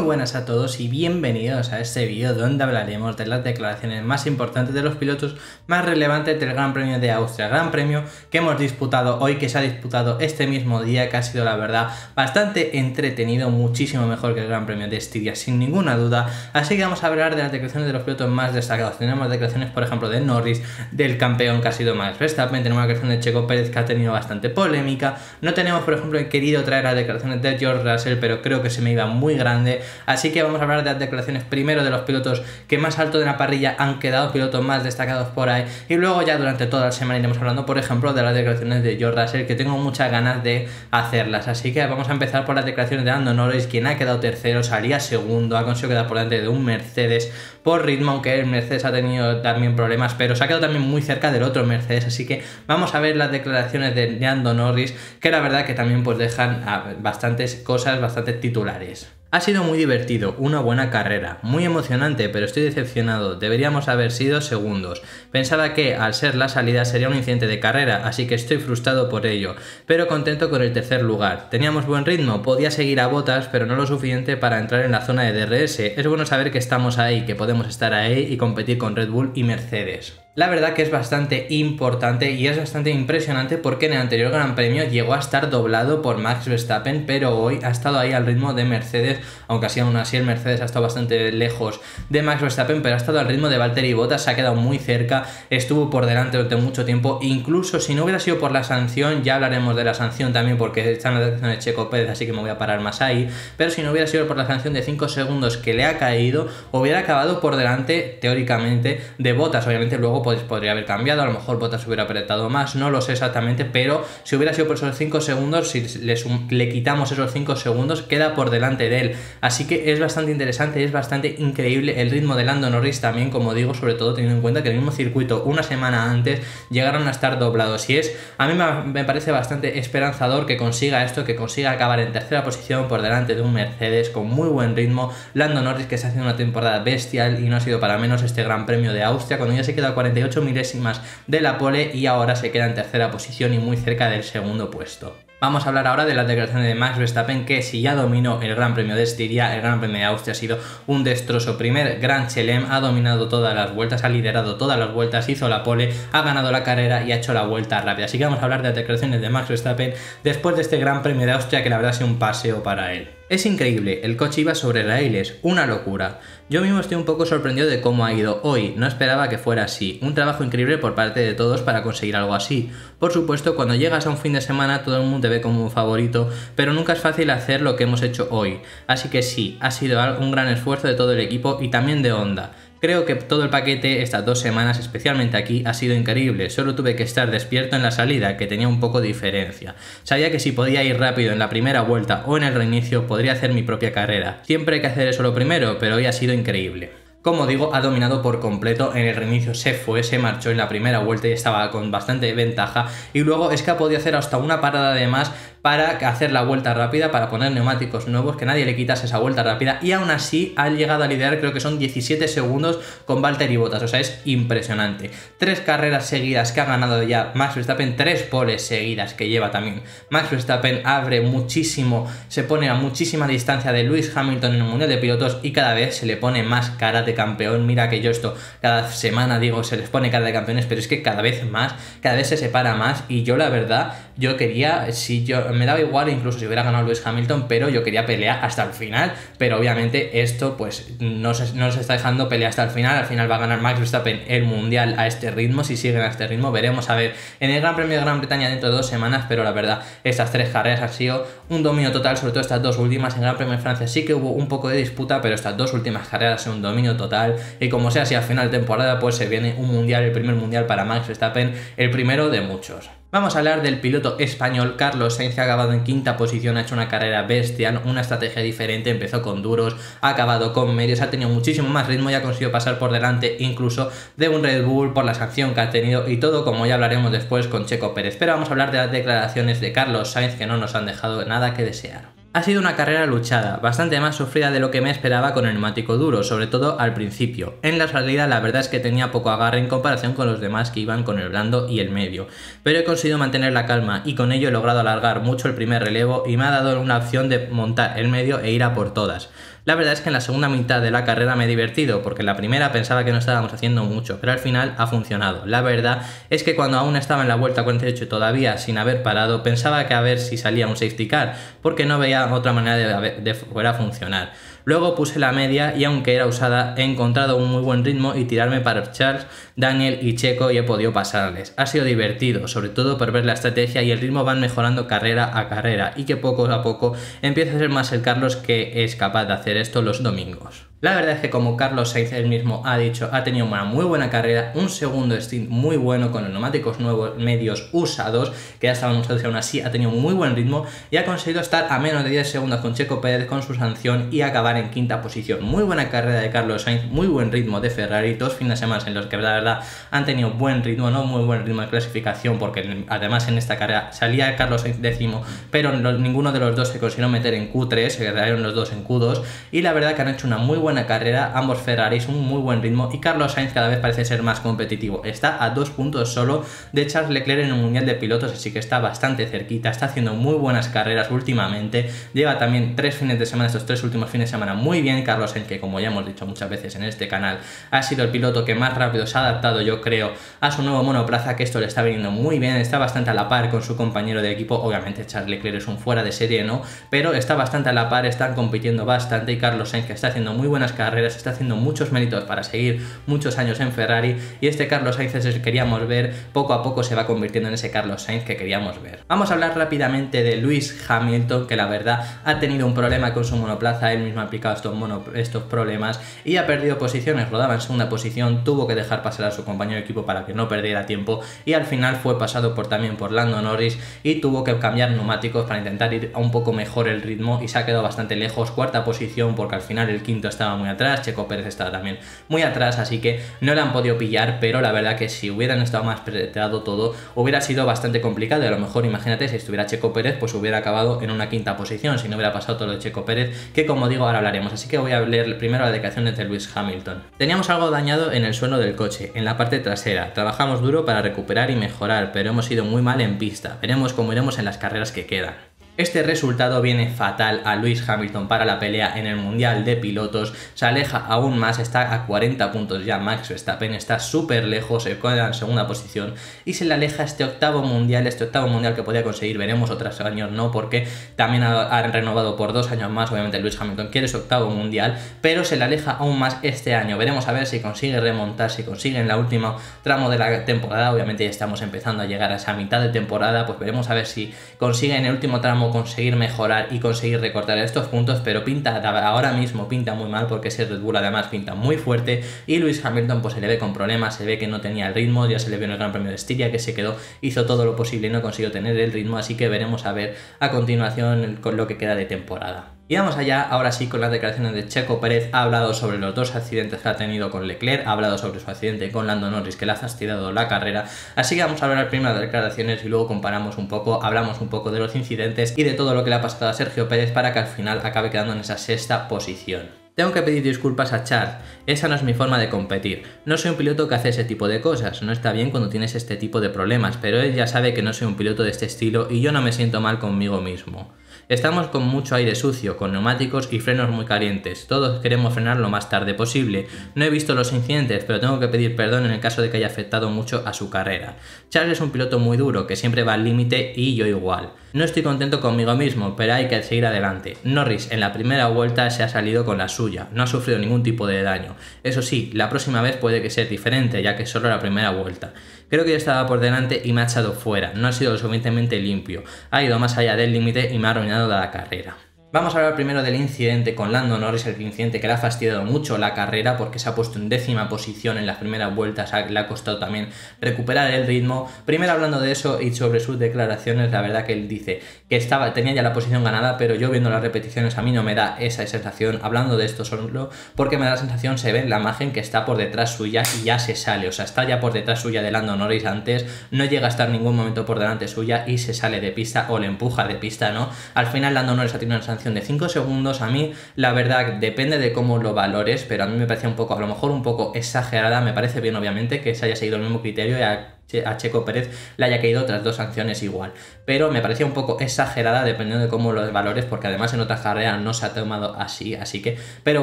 buenas a todos y bienvenidos a este vídeo donde hablaremos de las declaraciones más importantes de los pilotos más relevantes del Gran Premio de Austria. Gran Premio que hemos disputado hoy, que se ha disputado este mismo día, que ha sido la verdad bastante entretenido, muchísimo mejor que el Gran Premio de Estiria, sin ninguna duda. Así que vamos a hablar de las declaraciones de los pilotos más destacados. Tenemos declaraciones, por ejemplo, de Norris, del campeón que ha sido Max Verstappen, tenemos la declaración de Checo Pérez que ha tenido bastante polémica. No tenemos, por ejemplo, he querido traer las declaraciones de George Russell, pero creo que se me iba muy grande Así que vamos a hablar de las declaraciones primero de los pilotos que más alto de la parrilla han quedado, pilotos más destacados por ahí. Y luego ya durante toda la semana iremos hablando, por ejemplo, de las declaraciones de George Russell, que tengo muchas ganas de hacerlas. Así que vamos a empezar por las declaraciones de Ando Norris, quien ha quedado tercero, salía segundo, ha conseguido quedar por delante de un Mercedes por ritmo, aunque el Mercedes ha tenido también problemas, pero se ha quedado también muy cerca del otro Mercedes. Así que vamos a ver las declaraciones de Ando Norris, que la verdad que también pues dejan bastantes cosas, bastantes titulares. Ha sido muy divertido, una buena carrera, muy emocionante, pero estoy decepcionado, deberíamos haber sido segundos. Pensaba que, al ser la salida, sería un incidente de carrera, así que estoy frustrado por ello, pero contento con el tercer lugar. Teníamos buen ritmo, podía seguir a botas, pero no lo suficiente para entrar en la zona de DRS. Es bueno saber que estamos ahí, que podemos estar ahí y competir con Red Bull y Mercedes. La verdad que es bastante importante y es bastante impresionante porque en el anterior Gran Premio llegó a estar doblado por Max Verstappen, pero hoy ha estado ahí al ritmo de Mercedes, aunque así aún así el Mercedes ha estado bastante lejos de Max Verstappen, pero ha estado al ritmo de Valtteri Bottas, se ha quedado muy cerca, estuvo por delante durante mucho tiempo, incluso si no hubiera sido por la sanción, ya hablaremos de la sanción también porque está en la decisión de Checo Pérez, así que me voy a parar más ahí, pero si no hubiera sido por la sanción de 5 segundos que le ha caído, hubiera acabado por delante teóricamente de Bottas, obviamente luego poco pues, podría haber cambiado, a lo mejor Bottas hubiera apretado más, no lo sé exactamente, pero si hubiera sido por esos 5 segundos, si le, quitamos esos 5 segundos, queda por delante de él. Así que es bastante interesante, y es bastante increíble el ritmo de Lando Norris también, como digo, sobre todo teniendo en cuenta que el mismo circuito una semana antes llegaron a estar doblados. Y es, a mí me parece bastante esperanzador que consiga esto, que consiga acabar en tercera posición por delante de un Mercedes con muy buen ritmo. Lando Norris que se hace una temporada bestial y no ha sido para menos este Gran Premio de Austria, cuando ya se queda 40 58 milésimas de la pole y ahora se queda en tercera posición y muy cerca del segundo puesto. Vamos a hablar ahora de las declaraciones de Max Verstappen, que si ya dominó el Gran Premio de Estiria, el Gran Premio de Austria ha sido un destrozo. Primer Gran Chelem, ha dominado todas las vueltas, ha liderado todas las vueltas, hizo la pole, ha ganado la carrera y ha hecho la vuelta rápida. Así que vamos a hablar de las declaraciones de Max Verstappen después de este Gran Premio de Austria, que la verdad ha sido un paseo para él. Es increíble, el coche iba sobre raíles, una locura. Yo mismo estoy un poco sorprendido de cómo ha ido hoy, no esperaba que fuera así. Un trabajo increíble por parte de todos para conseguir algo así. Por supuesto, cuando llegas a un fin de semana todo el mundo te ve como un favorito, pero nunca es fácil hacer lo que hemos hecho hoy. Así que sí, ha sido un gran esfuerzo de todo el equipo y también de Honda. Creo que todo el paquete estas dos semanas, especialmente aquí, ha sido increíble. Solo tuve que estar despierto en la salida, que tenía un poco de diferencia. Sabía que si podía ir rápido en la primera vuelta o en el reinicio, podría hacer mi propia carrera. Siempre hay que hacer eso lo primero, pero hoy ha sido increíble. Como digo, ha dominado por completo en el reinicio, se fue, se marchó en la primera vuelta y estaba con bastante ventaja. Y luego es que ha podido hacer hasta una parada de más para hacer la vuelta rápida, para poner neumáticos nuevos, que nadie le quitase esa vuelta rápida. Y aún así ha llegado a liderar, creo que son 17 segundos con Valtteri Bottas. O sea, es impresionante. Tres carreras seguidas que ha ganado ya Max Verstappen, tres poles seguidas que lleva también. Max Verstappen abre muchísimo, se pone a muchísima distancia de Lewis Hamilton en el Mundial de Pilotos y cada vez se le pone más cara de campeón. Mira que yo esto cada semana digo, se les pone cara de campeones, pero es que cada vez más, cada vez se separa más. Y yo la verdad, yo quería, si yo me daba igual incluso si hubiera ganado Lewis Hamilton, pero yo quería pelear hasta el final, pero obviamente esto pues no se, no se está dejando pelear hasta el final, al final va a ganar Max Verstappen el Mundial a este ritmo, si siguen a este ritmo, veremos. A ver en el Gran Premio de Gran Bretaña dentro de dos semanas, pero la verdad, estas tres carreras han sido un dominio total, sobre todo estas dos últimas, en Gran Premio de Francia sí que hubo un poco de disputa, pero estas dos últimas carreras sido un dominio total, y como sea, si al final de temporada pues se viene un Mundial, el primer Mundial para Max Verstappen, el primero de muchos. Vamos a hablar del piloto español Carlos Sainz que ha acabado en quinta posición, ha hecho una carrera bestial, una estrategia diferente, empezó con duros, ha acabado con medios, ha tenido muchísimo más ritmo y ha conseguido pasar por delante incluso de un Red Bull por la sanción que ha tenido y todo como ya hablaremos después con Checo Pérez. Pero vamos a hablar de las declaraciones de Carlos Sainz que no nos han dejado nada que desear. Ha sido una carrera luchada, bastante más sufrida de lo que me esperaba con el neumático duro, sobre todo al principio. En la salida la verdad es que tenía poco agarre en comparación con los demás que iban con el blando y el medio, pero he conseguido mantener la calma y con ello he logrado alargar mucho el primer relevo y me ha dado una opción de montar el medio e ir a por todas. La verdad es que en la segunda mitad de la carrera me he divertido, porque en la primera pensaba que no estábamos haciendo mucho, pero al final ha funcionado. La verdad es que cuando aún estaba en la vuelta 48 todavía sin haber parado, pensaba que a ver si salía un safety car, porque no veía otra manera de, de fuera funcionar. Luego puse la media y aunque era usada he encontrado un muy buen ritmo y tirarme para Charles, Daniel y Checo y he podido pasarles. Ha sido divertido, sobre todo por ver la estrategia y el ritmo van mejorando carrera a carrera y que poco a poco empieza a ser más el Carlos que es capaz de hacer esto los domingos. La verdad es que como Carlos Sainz él mismo ha dicho, ha tenido una muy buena carrera, un segundo stint muy bueno con los neumáticos nuevos medios usados, que ya y aún así ha tenido muy buen ritmo y ha conseguido estar a menos de 10 segundos con Checo Pérez con su sanción y acabar en quinta posición. Muy buena carrera de Carlos Sainz, muy buen ritmo de Ferrari, dos fines de semana en los que la verdad han tenido buen ritmo, no muy buen ritmo de clasificación, porque además en esta carrera salía Carlos Sainz décimo, pero ninguno de los dos se consiguió meter en Q3, se quedaron los dos en Q2 y la verdad que han hecho una muy buena buena carrera, ambos Ferraris un muy buen ritmo y Carlos Sainz cada vez parece ser más competitivo. Está a dos puntos solo de Charles Leclerc en un mundial de pilotos, así que está bastante cerquita, está haciendo muy buenas carreras últimamente. Lleva también tres fines de semana, estos tres últimos fines de semana muy bien. Carlos Sainz, que como ya hemos dicho muchas veces en este canal, ha sido el piloto que más rápido se ha adaptado, yo creo, a su nuevo monoplaza, que esto le está viniendo muy bien, está bastante a la par con su compañero de equipo. Obviamente Charles Leclerc es un fuera de serie, ¿no? Pero está bastante a la par, están compitiendo bastante y Carlos Sainz que está haciendo muy buena carreras, está haciendo muchos méritos para seguir muchos años en Ferrari y este Carlos Sainz es el que queríamos ver, poco a poco se va convirtiendo en ese Carlos Sainz que queríamos ver. Vamos a hablar rápidamente de Lewis Hamilton, que la verdad ha tenido un problema con su monoplaza, él mismo ha aplicado estos, estos problemas y ha perdido posiciones, rodaba en segunda posición, tuvo que dejar pasar a su compañero de equipo para que no perdiera tiempo y al final fue pasado por también por Lando Norris y tuvo que cambiar neumáticos para intentar ir a un poco mejor el ritmo y se ha quedado bastante lejos, cuarta posición porque al final el quinto estaba muy atrás, Checo Pérez estaba también muy atrás, así que no le han podido pillar, pero la verdad que si hubieran estado más preparado todo, hubiera sido bastante complicado a lo mejor imagínate si estuviera Checo Pérez, pues hubiera acabado en una quinta posición, si no hubiera pasado todo lo de Checo Pérez, que como digo ahora hablaremos, así que voy a leer primero la declaración de Lewis Hamilton. Teníamos algo dañado en el suelo del coche, en la parte trasera, trabajamos duro para recuperar y mejorar, pero hemos ido muy mal en pista, veremos cómo iremos en las carreras que quedan. Este resultado viene fatal a Lewis Hamilton para la pelea en el Mundial de Pilotos, se aleja aún más, está a 40 puntos ya, Max Verstappen está súper lejos, se queda en segunda posición y se le aleja este octavo Mundial, este octavo Mundial que podía conseguir, veremos otros años, no, porque también ha, renovado por dos años más, obviamente Lewis Hamilton quiere su octavo Mundial, pero se le aleja aún más este año, veremos a ver si consigue remontar, si consigue en la última tramo de la temporada, obviamente ya estamos empezando a llegar a esa mitad de temporada, pues veremos a ver si consigue en el último tramo conseguir mejorar y conseguir recortar estos puntos, pero pinta ahora mismo pinta muy mal porque ese Red Bull además pinta muy fuerte y Luis Hamilton pues se le ve con problemas, se ve que no tenía el ritmo, ya se le vio en el Gran Premio de Estiria que se quedó, hizo todo lo posible y no consiguió tener el ritmo, así que veremos a ver a continuación con lo que queda de temporada. Y vamos allá, ahora sí, con las declaraciones de Checo Pérez. Ha hablado sobre los dos accidentes que ha tenido con Leclerc, ha hablado sobre su accidente con Lando Norris, que le ha fastidiado la carrera. Así que vamos a hablar primero de las declaraciones y luego comparamos un poco, hablamos un poco de los incidentes y de todo lo que le ha pasado a Sergio Pérez para que al final acabe quedando en esa sexta posición. Tengo que pedir disculpas a Charles, esa no es mi forma de competir. No soy un piloto que hace ese tipo de cosas, no está bien cuando tienes este tipo de problemas, pero él ya sabe que no soy un piloto de este estilo y yo no me siento mal conmigo mismo. Estamos con mucho aire sucio, con neumáticos y frenos muy calientes. Todos queremos frenar lo más tarde posible. No he visto los incidentes, pero tengo que pedir perdón en el caso de que haya afectado mucho a su carrera. Charles es un piloto muy duro, que siempre va al límite y yo igual. No estoy contento conmigo mismo, pero hay que seguir adelante. Norris en la primera vuelta se ha salido con la suya, no ha sufrido ningún tipo de daño. Eso sí, la próxima vez puede que sea diferente, ya que es solo la primera vuelta. Creo que yo estaba por delante y me ha echado fuera, no ha sido lo suficientemente limpio, ha ido más allá del límite y me ha arruinado la carrera. Vamos a hablar primero del incidente con Lando Norris, el incidente que le ha fastidiado mucho la carrera porque se ha puesto en décima posición en las primeras vueltas, le ha costado también recuperar el ritmo. Primero hablando de eso y sobre sus declaraciones, la verdad que él dice que estaba, tenía ya la posición ganada, pero yo viendo las repeticiones a mí no me da esa sensación, hablando de esto solo, porque me da la sensación, se ve en la imagen que está por detrás suya y ya se sale, o sea, está ya por detrás suya de Lando Norris antes, no llega a estar ningún momento por delante suya y se sale de pista o le empuja de pista, ¿no? Al final Lando Norris ha tenido una de 5 segundos, a mí la verdad depende de cómo lo valores, pero a mí me parece un poco, a lo mejor un poco exagerada, me parece bien obviamente que se haya seguido el mismo criterio y a Checo Pérez le haya caído otras dos sanciones igual. Pero me parecía un poco exagerada dependiendo de cómo los valores, porque además en otras carreras no se ha tomado así, así que... Pero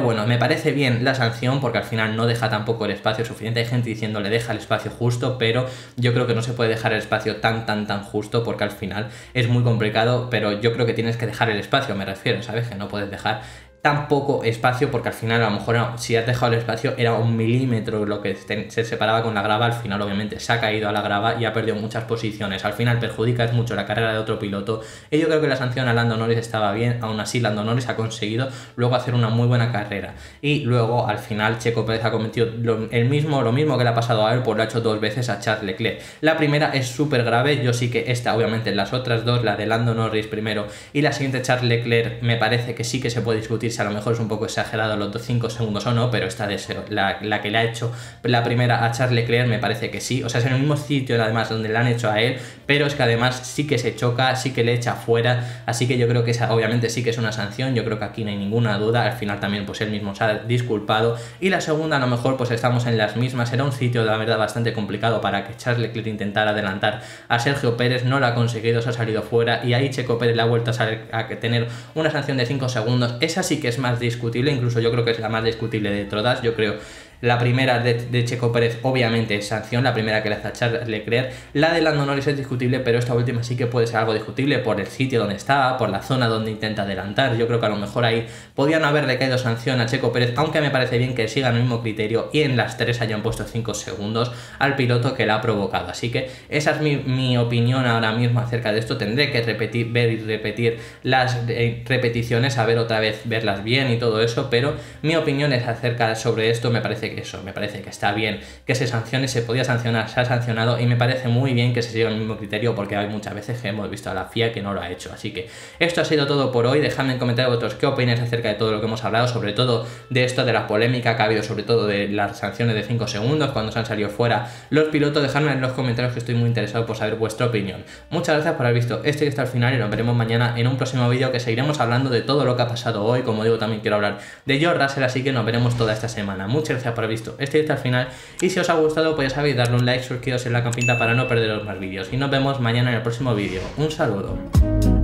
bueno, me parece bien la sanción porque al final no deja tampoco el espacio suficiente. Hay gente diciendo le deja el espacio justo, pero yo creo que no se puede dejar el espacio tan, tan, tan justo porque al final es muy complicado, pero yo creo que tienes que dejar el espacio, me refiero, ¿sabes? Que no puedes dejar tan poco espacio porque al final a lo mejor si has dejado el espacio era un milímetro lo que se separaba con la grava. Al final obviamente se ha caído a la grava y ha perdido muchas posiciones. Al final perjudicas mucho la carrera de otro piloto. Y yo creo que la sanción a Lando Norris estaba bien. Aún así Lando Norris ha conseguido luego hacer una muy buena carrera. Y luego al final Checo Pérez ha cometido lo, el mismo, lo mismo que le ha pasado a él pues lo ha hecho dos veces a Charles Leclerc. La primera es súper grave. Yo sí que esta obviamente las otras dos la de Lando Norris primero y la siguiente Charles Leclerc me parece que sí que se puede discutir a lo mejor es un poco exagerado los 5 segundos o no, pero esta de la, la, que le ha hecho la primera a Charles Leclerc me parece que sí. O sea, es en el mismo sitio además donde le han hecho a él, pero es que además sí que se choca, sí que le echa fuera, así que yo creo que esa obviamente sí que es una sanción, yo creo que aquí no hay ninguna duda, al final también pues él mismo se ha disculpado. Y la segunda a lo mejor pues estamos en las mismas, era un sitio la verdad bastante complicado para que Charles Leclerc intentara adelantar a Sergio Pérez, no lo ha conseguido, se ha salido fuera y ahí Checo Pérez le ha vuelto a, a tener una sanción de 5 segundos, esa sí que es más discutible, incluso yo creo que es la más discutible de todas, yo creo la primera de, Checo Pérez, obviamente, es sanción, la primera que le hace a Charles Leclerc. La de Lando Norris es discutible, pero esta última sí que puede ser algo discutible por el sitio donde está, por la zona donde intenta adelantar. Yo creo que a lo mejor ahí podían haberle caído sanción a Checo Pérez, aunque me parece bien que sigan el mismo criterio y en las tres hayan puesto 5 segundos al piloto que la ha provocado. Así que esa es mi, opinión ahora mismo acerca de esto. Tendré que repetir, ver y repetir las eh, repeticiones, a ver otra vez, verlas bien y todo eso, pero mi opinión es acerca sobre esto, me parece que eso, me parece que está bien que se sancione, se podía sancionar, se ha sancionado y me parece muy bien que se siga el mismo criterio porque hay muchas veces que hemos visto a la FIA que no lo ha hecho. Así que esto ha sido todo por hoy, dejadme en comentarios vosotros qué opináis acerca de todo lo que hemos hablado, sobre todo de esto de la polémica que ha habido, sobre todo de las sanciones de 5 segundos cuando se han salido fuera los pilotos, dejadme en los comentarios que estoy muy interesado por saber vuestra opinión. Muchas gracias por haber visto este y hasta el final y nos veremos mañana en un próximo vídeo que seguiremos hablando de todo lo que ha pasado hoy, como digo también quiero hablar de George Russell, así que nos veremos toda esta semana. Muchas gracias por haber visto este hasta el final. Y si os ha gustado, pues ya sabéis, darle un like, suscribiros en la campita para no perderos más vídeos. Y nos vemos mañana en el próximo vídeo. Un saludo.